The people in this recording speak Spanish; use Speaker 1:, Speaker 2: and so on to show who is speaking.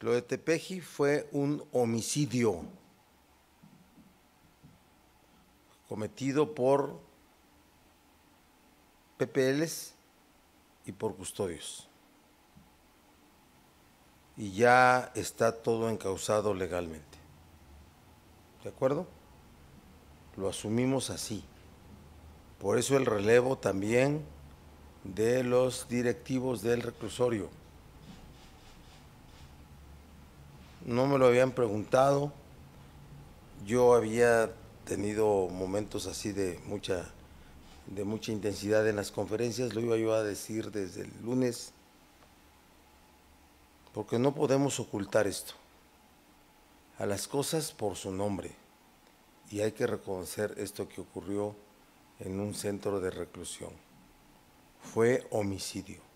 Speaker 1: Tepeji fue un homicidio cometido por PPLs y por custodios. Y ya está todo encausado legalmente. ¿De acuerdo? Lo asumimos así. Por eso el relevo también de los directivos del reclusorio. No me lo habían preguntado. Yo había tenido momentos así de mucha de mucha intensidad en las conferencias, lo iba yo a decir desde el lunes, porque no podemos ocultar esto. A las cosas por su nombre. Y hay que reconocer esto que ocurrió en un centro de reclusión. Fue homicidio.